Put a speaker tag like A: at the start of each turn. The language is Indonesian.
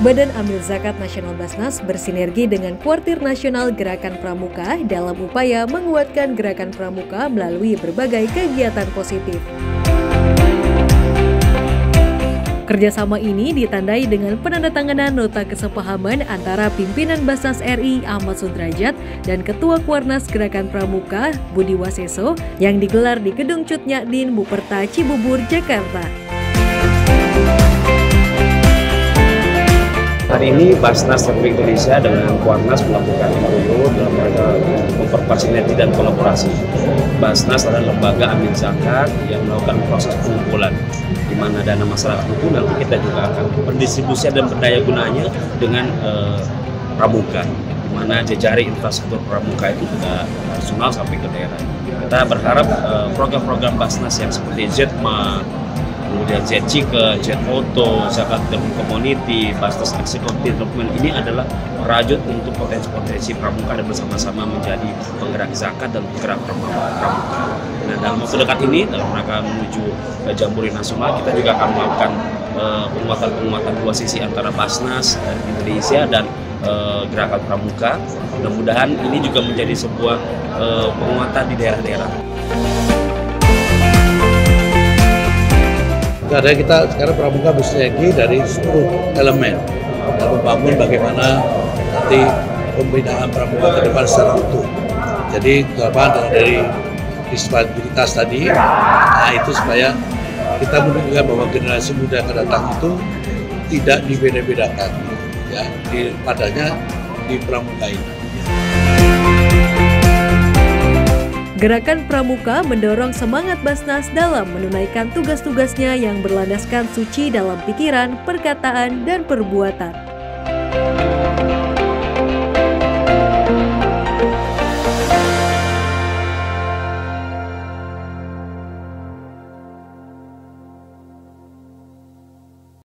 A: Badan Amil Zakat Nasional Basnas bersinergi dengan Kuartir Nasional Gerakan Pramuka dalam upaya menguatkan Gerakan Pramuka melalui berbagai kegiatan positif. Kerjasama ini ditandai dengan penandatanganan nota kesepahaman antara pimpinan Basnas RI Ahmad Sudrajat dan Ketua Kuarnas Gerakan Pramuka Budi Waseso yang digelar di Gedung Cut Nyakdin Buperta Cibubur, Jakarta.
B: Hari ini Basnas Republik Indonesia dengan Kuarnas melakukan MOU dalam rangka memperkuat sinergi dan kolaborasi. Basnas adalah lembaga amil zakat yang melakukan proses pengumpulan di mana dana masyarakat itu nanti kita juga akan pendistribusian dan berdaya gunanya dengan uh, pramuka di mana jejaring infrastruktur pramuka itu juga nasional sampai ke daerah. Kita berharap uh, program-program Basnas yang seperti ZMA, kemudian ZC ke Z Auto, Zakat Development Community, Bastas Executive Development ini adalah merajut untuk potensi-potensi pramuka dan bersama-sama menjadi penggerak zakat dan penggerak pramuka. Nah dalam waktu dekat ini dalam rangka menuju Jambore Nasional kita juga akan melakukan penguatan-penguatan uh, dua sisi antara Basnas dan Indonesia dan uh, gerakan pramuka. Mudah-mudahan ini juga menjadi sebuah uh, penguatan di daerah-daerah.
C: Karena kita sekarang pramuka bersinergi dari seluruh elemen dan membangun bagaimana nanti pembinaan pramuka ke depan secara utuh. Jadi terutama dari disparitas tadi, nah itu supaya kita menunjukkan bahwa generasi muda yang datang itu tidak dibeda-bedakan, ya, di, padanya di pramuka ini.
A: Gerakan Pramuka mendorong semangat Basnas dalam menunaikan tugas-tugasnya yang berlandaskan suci dalam pikiran, perkataan, dan perbuatan.